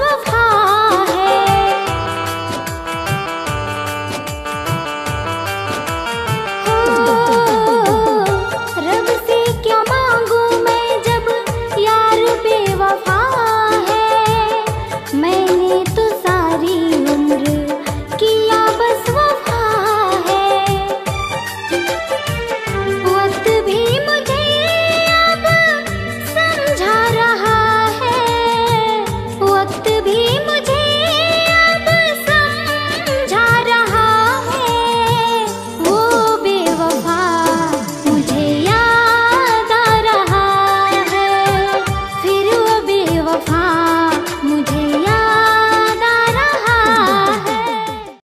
of heart.